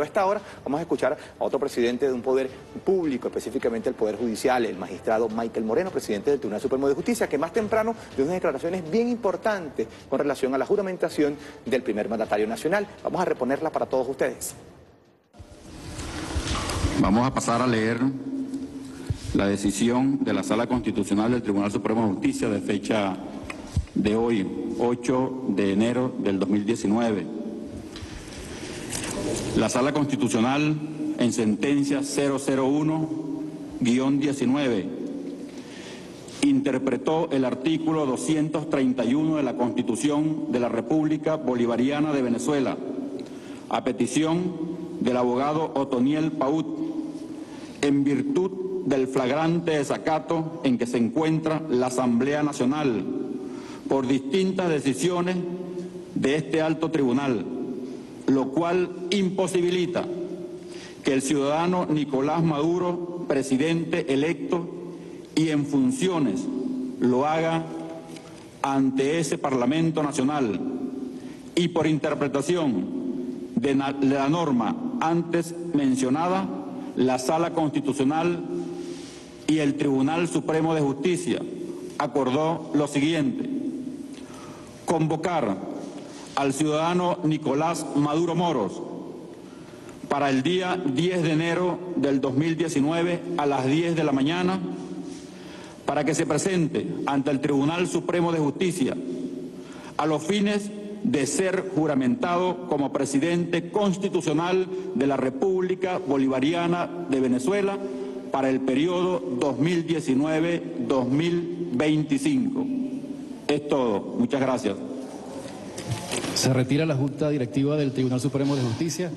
Pero a esta hora vamos a escuchar a otro presidente de un poder público, específicamente el Poder Judicial, el magistrado Michael Moreno, presidente del Tribunal Supremo de Justicia, que más temprano dio unas declaraciones bien importantes con relación a la juramentación del primer mandatario nacional. Vamos a reponerla para todos ustedes. Vamos a pasar a leer la decisión de la Sala Constitucional del Tribunal Supremo de Justicia de fecha de hoy, 8 de enero del 2019. La Sala Constitucional en sentencia 001-19 interpretó el artículo 231 de la Constitución de la República Bolivariana de Venezuela a petición del abogado Otoniel Paut en virtud del flagrante desacato en que se encuentra la Asamblea Nacional por distintas decisiones de este alto tribunal, lo cual imposibilita que el ciudadano Nicolás Maduro, presidente electo y en funciones, lo haga ante ese Parlamento Nacional y por interpretación de la norma antes mencionada, la Sala Constitucional y el Tribunal Supremo de Justicia acordó lo siguiente, convocar al ciudadano Nicolás Maduro Moros para el día 10 de enero del 2019 a las 10 de la mañana para que se presente ante el Tribunal Supremo de Justicia a los fines de ser juramentado como presidente constitucional de la República Bolivariana de Venezuela para el periodo 2019-2025. Es todo. Muchas gracias. Se retira la Junta Directiva del Tribunal Supremo de Justicia.